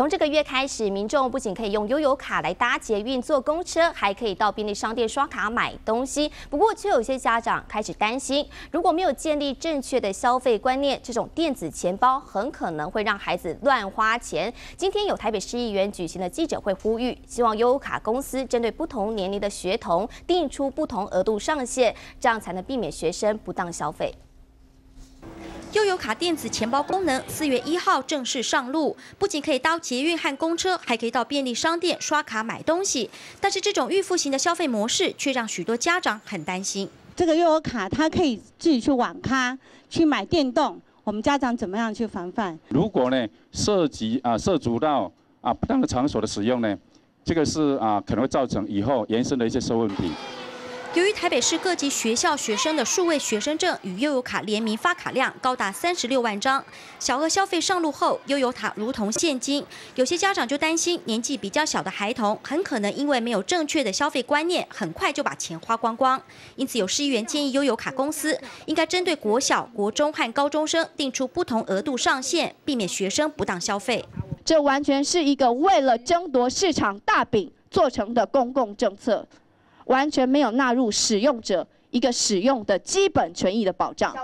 从这个月开始，民众不仅可以用悠游卡来搭捷运、坐公车，还可以到便利商店刷卡买东西。不过，却有些家长开始担心，如果没有建立正确的消费观念，这种电子钱包很可能会让孩子乱花钱。今天有台北市议员举行的记者会，呼吁希望悠游卡公司针对不同年龄的学童定出不同额度上限，这样才能避免学生不当消费。悠游卡电子钱包功能四月一号正式上路，不仅可以搭捷运和公车，还可以到便利商店刷卡买东西。但是这种预付型的消费模式，却让许多家长很担心。这个悠游卡它可以自己去网咖去买电动，我们家长怎么样去防范？如果呢涉及啊涉足到啊不当的场所的使用呢，这个是啊可能会造成以后延伸的一些社会问题。由于台北市各级学校学生的数位学生证与悠游卡联名发卡量高达三十六万张，小额消费上路后，悠游卡如同现金，有些家长就担心年纪比较小的孩童很可能因为没有正确的消费观念，很快就把钱花光光。因此，有市议员建议悠游卡公司应该针对国小、国中和高中生定出不同额度上限，避免学生不当消费。这完全是一个为了争夺市场大饼做成的公共政策。完全没有纳入使用者一个使用的基本权益的保障。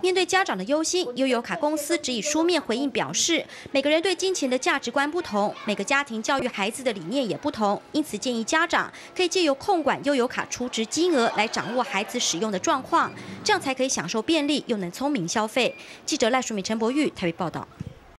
面对家长的忧心，悠游卡公司只以书面回应表示，每个人对金钱的价值观不同，每个家庭教育孩子的理念也不同，因此建议家长可以借由控管悠游卡储值金额来掌握孩子使用的状况，这样才可以享受便利又能聪明消费。记者赖淑敏、陈柏玉台北报道。